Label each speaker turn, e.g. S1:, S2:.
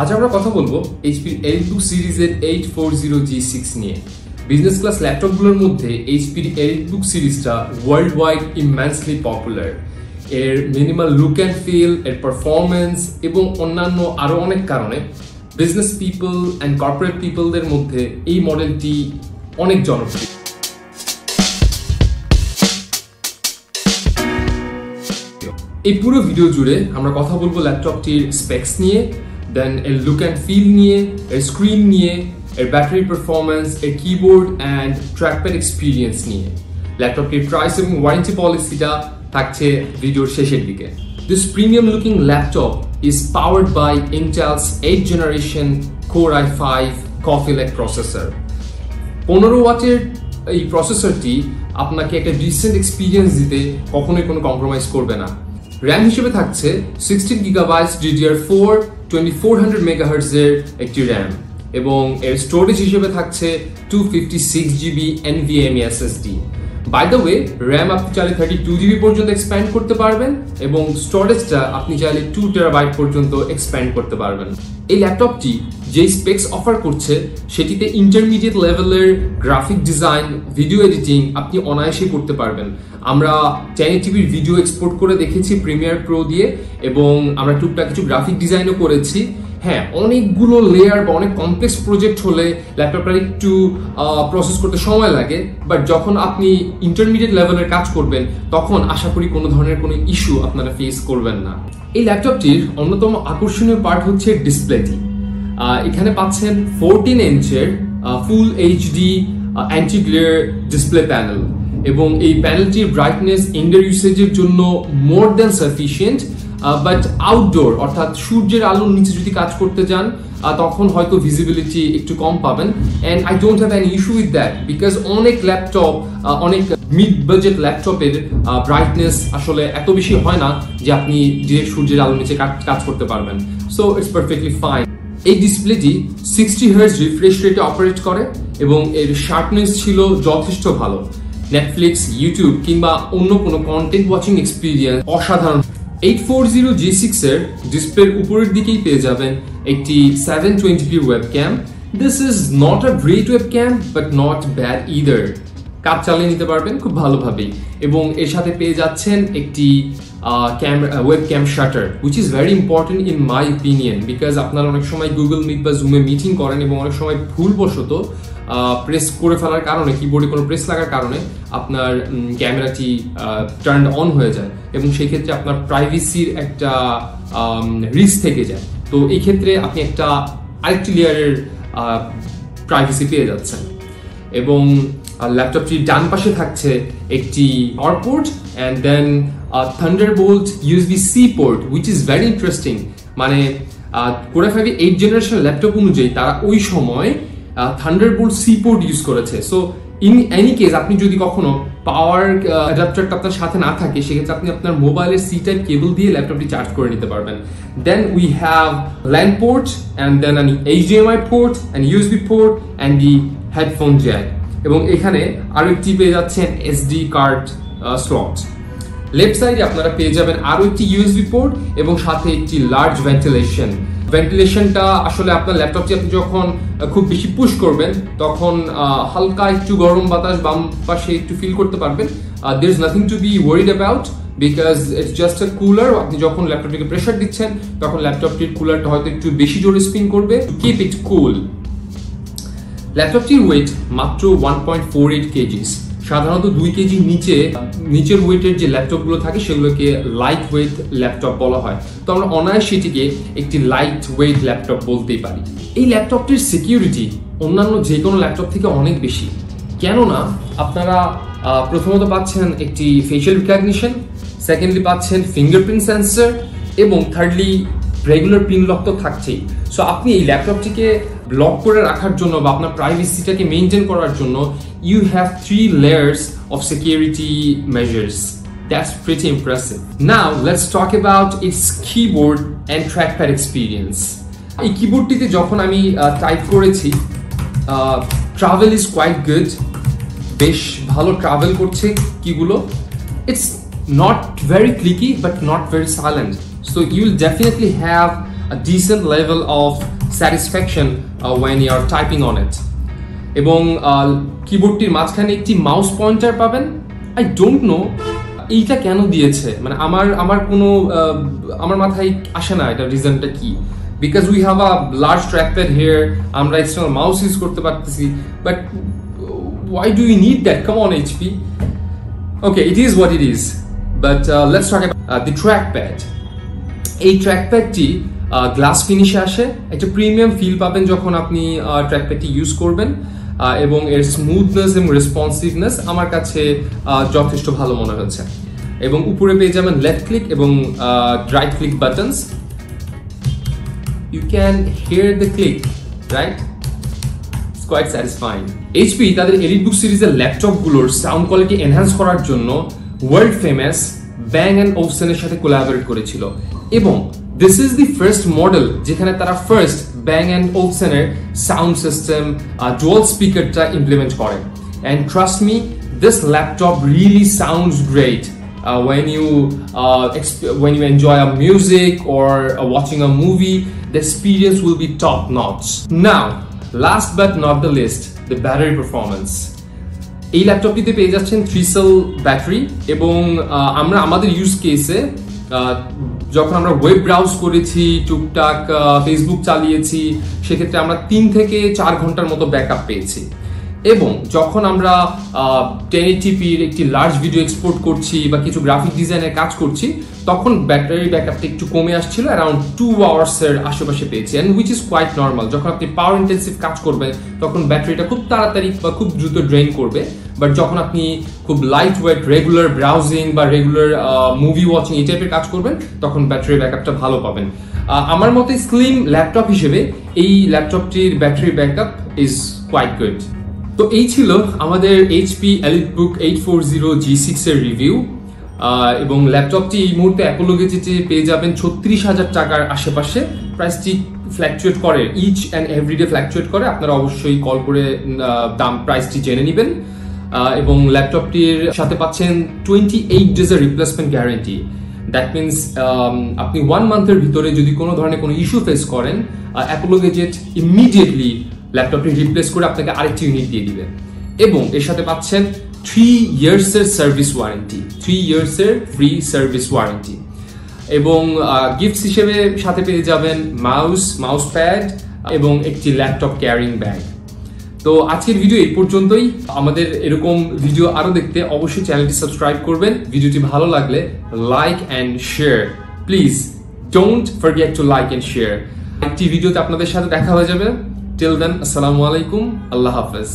S1: আজ আমরা কথা বলব এইচপি এল টু সিরিজের eight four zero G six নিয়ে। বিজনেস ক্লাস ল্যাপটপগুলোর মধ্যে এইচপির এল বুক সিরিজটা ওয়ার্ল্ড ওয়াইড ইম্যান্সলি পপুলার এর মিনিমাল লুক অ্যান্ড ফিল এর পারফরমেন্স এবং অন্যান্য আরও অনেক কারণে বিজনেস পিপল অ্যান্ড কর্পোরেট পিপলদের মধ্যে এই মডেলটি অনেক জনপ্রিয়। এই পুরো ভিডিও জুড়ে আমরা কথা বলব ল্যাপটপটির স্পেক্স নিয়ে। দেন এর লুক অ্যান্ড ফিল নিয়ে এর স্ক্রিন নিয়ে এর ব্যাটারি পারফরমেন্স এর কিবোর্ড অ্যান্ড ট্র্যাকপ্যাড এক্সপিরিয়েন্স নিয়ে ল্যাপটপটির প্রাইস এবং ওয়ারেন্টি পলিসিটা থাকছে ভিডিওর শেষের দিকে। This premium looking laptop is powered by Intel's eight generation core i five Coffee Lake processor পনেরো ওয়াটের এই প্রসেসরটি আপনাকে একটা ডিসেন্ট এক্সপিরিয়েন্স দিতে কখনোই কোনো কম্প্রোমাইজ করবে না। র্যাম হিসেবে থাকছে sixteen gigabytes DDR four twenty four hundred মেগাহার্টসের একটি র্যাম এবং এর স্টোরেজ হিসেবে থাকছে two fifty six GB by the way RAM আপনি চাইলে থার্টি টু জিবি পর্যন্ত এক্সপ্যান্ড করতে পারবেন এবং স্টোরেজটা আপনি চাইলে টু টেরাবাইট পর্যন্ত এক্সপ্যান্ড করতে পারবেন। এই ল্যাপটপটি যে স্পেক্স অফার করছে, সেটিতে ইন্টারমিডিয়েট লেভেলের গ্রাফিক ডিজাইন ভিডিও এডিটিং আপনি অনায়াসেই করতে পারবেন। আমরা চ্যানেল টিভির ভিডিও এক্সপোর্ট করে দেখেছি প্রিমিয়ার প্রো দিয়ে এবং আমরা টুকটাক কিছু গ্রাফিক ডিজাইনও করেছি। হ্যাঁ অনেকগুলো লেয়ার বা অনেক কমপ্লেক্স প্রজেক্ট হলে ল্যাপটপটা একটু প্রসেস করতে সময় লাগে বাট যখন আপনি ইন্টারমিডিয়েট লেভেলের কাজ করবেন, তখন আশা করি কোনো ধরনের কোনো ইস্যু আপনারা ফেস করবেন না। এই ল্যাপটপটির অন্যতম আকর্ষণীয় পার্ট হচ্ছে ডিসপ্লেটি এখানে পাচ্ছেন fourteen ইঞ্চের full HD anti glare display panel এবং এই প্যানেলটির ব্রাইটনেস ইন্ডার ইউসেজের জন্য more than sufficient but outdoor অর্থাৎ সূর্যের আলোর নিচে যদি কাজ করতে যান তখন হয়তো ভিজিবিলিটি একটু কম পাবেন। And I don't have an issue with that because অনেক ল্যাপটপ অনেক মিড বাজেট ল্যাপটপের ব্রাইটনেস আসলে এত বেশি হয় না যে আপনি ডিরেক্ট সূর্যের আলোর নিচে কাজ করতে পারবেন। সো ইটস পারফেক্টলি ফাইন এই ডিসপ্লেটি সিক্সটি হার্স রিফ্রেশ রেটে অপারেট করে এবং এর শার্পনেস ছিল যথেষ্ট ভালো। নেটফ্লিক্স ইউটিউব কিংবা অন্য কোনো কন্টেন্ট ওয়াচিং এক্সপিরিয়েন্স অসাধারণ। Eight four zero G six এর ডিসপ্লের উপরের দিকেই পেয়ে যাবেন একটি seven twenty p web cam this is not a great web cam but not bad either কাজ চালিয়ে নিতে পারবেন খুব ভালোভাবেই। এবং এর সাথে পেয়ে যাচ্ছেন একটি web cam shutter which is very important in my opinion because আপনারা অনেক সময় গুগল মিট বা জুমে মিটিং করেন এবং অনেক সময় ভুলবশত প্রেস করে ফেলার কারণে কিবোর্ডে কোনো প্রেস লাগার কারণে আপনার ক্যামেরাটি টার্ন অন হয়ে যায় এবং সেই ক্ষেত্রে আপনার প্রাইভেসির একটা রিস্ক থেকে যায়। তো এই ক্ষেত্রে আপনি একটা আরেকটি লেয়ারের প্রাইভেসি পেয়ে যাচ্ছেন। এবং ল্যাপটপটির ডান পাশে থাকছে একটি power port and then thunderbolt USB C port which is very interesting মানে কোরা ফাইভ এইট জেনারেশন ল্যাপটপ অনুযায়ী তারা ওই সময় থান্ডারবোল্ট সি পোর্ট ইউজ করেছে। সো ইন এনি কেস আপনি যদি কখনো পাওয়ার অ্যাডাপ্টারটা আপনার সাথে না থাকে, সেক্ষেত্রে আপনি আপনার মোবাইলের সি টাইপ কেবল দিয়ে ল্যাপটপটি চার্জ করে নিতে পারবেন। Then we have LAN port and then an HDMI port and USB port and the headphone jack এবং এখানে আরও একটি পেয়ে যাচ্ছেন এসডি কার্ড স্লট লেফট সাইডে আপনারা পেয়ে যাবেন আরও একটি ইউএসবি পোর্ট এবং সাথে একটি লার্জ ভেন্টিলেশন ভেন্টিলেশনটা আসলে আপনার ল্যাপটপটি আপনি যখন খুব বেশি পুশ করবেন, তখন হালকা একটু গরম বাতাস বাম পাশে একটু ফিল করতে পারবেন। There is nothing to be worried about because it's just a cooler আপনি যখন ল্যাপটপটিকে প্রেশার দিচ্ছেন, তখন ল্যাপটপটির কুলারটা হয়তো একটু বেশি জোরে স্পিন করবে। কিপ ইট কুল ল্যাপটপটির ওয়েট মাত্র one point four eight kgs সাধারণত দুই কেজি নিচে, নিচের ওয়েটের যে ল্যাপটপগুলো থাকে সেগুলোকে লাইট ওয়েট ল্যাপটপ বলা হয়। তো আমরা অনায়াস সেটিকে একটি লাইট ওয়েট ল্যাপটপ বলতেই পারি। এই ল্যাপটপটির সিকিউরিটি অন্যান্য যে কোনো ল্যাপটপ থেকে অনেক বেশি। কেননা আপনারা প্রথমত পাচ্ছেন একটি ফেশিয়াল রিকগনিশন সেকেন্ডলি পাচ্ছেন ফিঙ্গারপ্রিন্ট সেন্সর এবং থার্ডলি রেগুলার পিন লক তো থাকছেই। সো আপনি এই ল্যাপটপটিকে ব্লক করে রাখার জন্য বা আপনার প্রাইভেসিটাকে মেনটেন করার জন্য you have three layers of security measures That's pretty impressive. Now, let's talk about its keyboard and trackpad experience. এই কিবোর্ডটিতে যখন আমি টাইপ করেছি ট্রাভেল ইজ কোয়াইট গুড বেশ ভালো ট্রাভেল করছে কিগুলো it's not very clicky but not very silent so you will definitely have a decent level of satisfaction uh, when you are typing on it. এবং কিবোর্ডটির মাঝখানে একটি mouse pointer পাবেন? I don't know এইটা কেন দিয়েছে? মানে আমার আমার কোনো আহ, আমার মাথায় আসে না এটা রিজনটা কি? Because we have a large trackpad here আমরা এক্সটার্নাল মাউস ইউজ করতে পারতেছি but need that? Come on hp okay it is what it is. But uh, let's talk about uh, the trackpad. এই ট্র্যাকপ্যাডটি গ্লাস ফিনিশে আসে। একটা premium feel পাবেন যখন আপনি ট্র্যাকপ্যাডটি ইউজ করবেন এবং এর স্মুথনেস এবং রেসপন্সিভনেস আমার কাছে যথেষ্ট ভালো মনে হচ্ছে। এবং উপরে পেয়ে যাবেন লেফট ক্লিক এবং right click buttons you can hear the click right quite satisfying. HP, তাদের এলিটবুক সিরিজের ল্যাপটপগুলোর সাউন্ড কোয়ালিটি এনহ্যান্স করার জন্য ওয়ার্ল্ড ফেমাস ব্যাং অ্যান্ড ওপসেনের সাথে কোলাবরেট করেছিল। এবং this is the first model যেখানে তারা ফার্স্ট ব্যাং অ্যান্ড ওপসেনের সাউন্ড সিস্টেম ডুয়াল স্পিকারটা ইমপ্লিমেন্ট করে। And trust me this laptop really sounds great uh, when you uh, when you enjoy a music or uh, watching a movie the experience will be top notch now last but not the least the battery performance. এই ল্যাপটপটিতে পেয়ে যাচ্ছেন three sell battery এবং আমরা আমাদের use কেসে যখন আমরা web browse করেছি, টুকটাক ফেসবুক চালিয়েছি, সেক্ষেত্রে আমরা তিন থেকে চার ঘণ্টার মতো ব্যাকআপ পেয়েছি। এবং যখন আমরা টেন একটি লার্জ ভিডিও এক্সপোর্ট করছি বা কিছু গ্রাফিক ডিজাইনের কাজ করছি তখন ব্যাটারি ব্যাকআপটা একটু কমে আসছিল অ্যারাউন্ড টু আওয়ার্সের আশেপাশে পেয়েছি। And which is quite normal যখন আপনি পাওয়ার ইন্টেন্সিভ কাজ করবেন, তখন ব্যাটারিটা খুব তাড়াতাড়ি বা খুব দ্রুত ড্রেন করবে। বাট যখন আপনি খুব লাইট ওয়েট রেগুলার ব্রাউজিং বা রেগুলার মুভি ওয়াচিং এই টাইপের কাজ করবেন, তখন ব্যাটারি ব্যাকআপটা ভালো পাবেন। আমার মতে স্লিম ল্যাপটপ হিসেবে এই ল্যাপটপটির battery backup is quite good তো এই ছিল আমাদের HP EliteBook eight four zero G six এর রিভিউ এবং ল্যাপটপটি এই মুহূর্তে অ্যাপোলো গেজেটে পেয়ে যাবেন ছত্রিশ হাজার টাকার আশেপাশে। প্রাইসটি ফ্ল্যাকচুয়েট করে ইচ অ্যান্ড এভরিডে ফ্ল্যাকচুয়েট করে। আপনারা অবশ্যই কল করে দাম প্রাইসটি জেনে নেবেন। এবং ল্যাপটপটির সাথে পাচ্ছেন টোয়েন্টি এইট ডেজের রিপ্লেসমেন্ট গ্যারেন্টি দ্যাট মিনস আপনি ওয়ান মান্থের ভিতরে যদি কোনো ধরনের কোনো ইস্যু ফেস করেন অ্যাপোলো গেজেট ইমিডিয়েটলি ল্যাপটপটি রিপ্লেস করে আপনাকে আরেকটি ইউনিট দিয়ে দিবে। এবং এর সাথে পাচ্ছেন থ্রি ইয়ার্স এর সার্ভিস ওয়ারেন্টি থ্রি ইয়ার্স এর ফ্রি সার্ভিস ওয়ারেন্টি এবং গিফটস হিসেবে সাথে পেয়ে যাবেন মাউস মাউস প্যাড এবং একটি ল্যাপটপ ক্যারিং ব্যাগ তো আজকের ভিডিও এই পর্যন্তই। আমাদের এরকম ভিডিও আরও দেখতে অবশ্যই চ্যানেলটি সাবস্ক্রাইব করবেন। ভিডিওটি ভালো লাগলে like and share please don't forget to like and share একটি ভিডিওতে আপনাদের সাথে দেখা হয়ে যাবে। টিল দেন আসসালামু আলাইকুম। আল্লাহ হাফেজ।